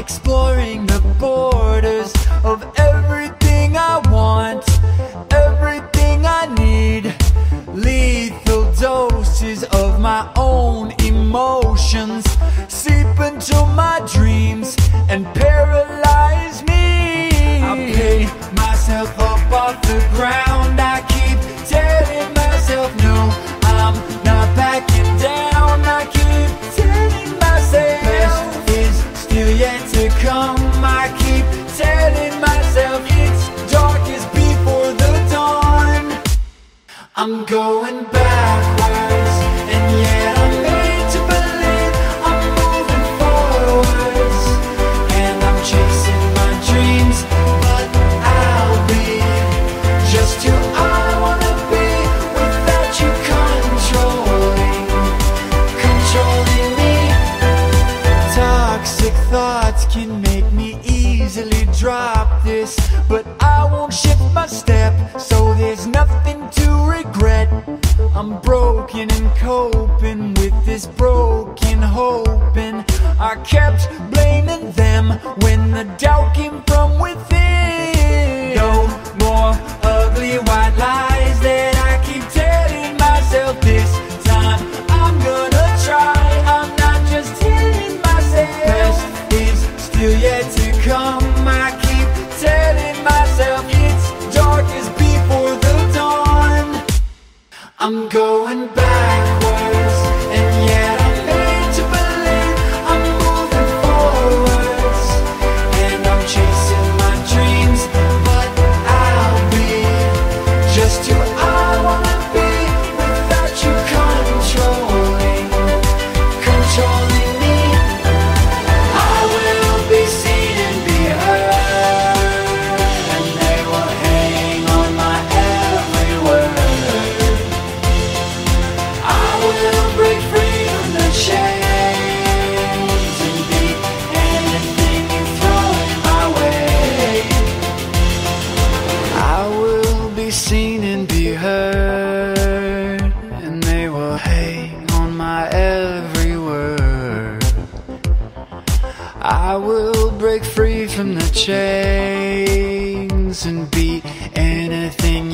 exploring the borders of everything I want, everything I need. Lethal doses of my own emotions seep into my dreams and paralyze me. I pick myself up off the ground. I'm going backwards, drop this, but I won't shift my step, so there's nothing to regret. I'm broken and coping with this broken hoping. I kept I'm going backwards, be seen and be heard, and they will hang on my every word. I will break free from the chains and beat anything